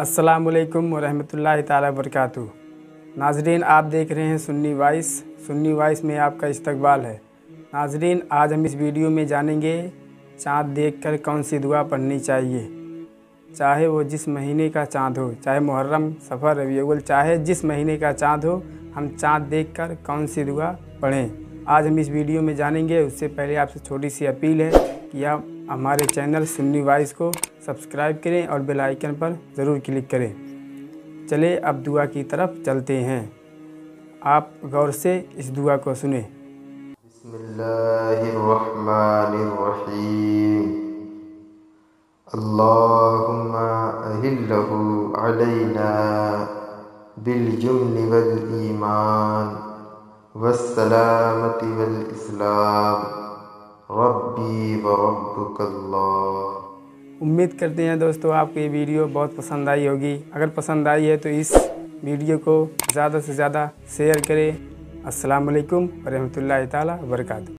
असलकम वरहमल ताला वरकू नाजरीन, आप देख रहे हैं सुन्नी वाइस। सुन्नी वाइस में आपका इस्तकबाल है। नाजरीन, आज हम इस वीडियो में जानेंगे चाँद देखकर कौन सी दुआ पढ़नी चाहिए। चाहे वो जिस महीने का चाँद हो, चाहे मुहर्रम, सफ़र, रबी अव्वल, चाहे जिस महीने का चाँद हो, हम चाँद देखकर कौन सी दुआ पढ़ें। आज हम इस वीडियो में जानेंगे, उससे पहले आपसे छोटी सी अपील है आप हमारे चैनल सुन्नी वाइस को सब्सक्राइब करें और बेल आइकन पर ज़रूर क्लिक करें। चले अब दुआ की तरफ़ चलते हैं। आप गौर से इस दुआ को सुने। अहिल्लहु अलैना बिलजुम्नि वल रब्बी उम्मीद करते हैं दोस्तों आपको ये वीडियो बहुत पसंद आई होगी। अगर पसंद आई है तो इस वीडियो को ज़्यादा से ज़्यादा शेयर करें। असलकम वरहमल वबरकातुहू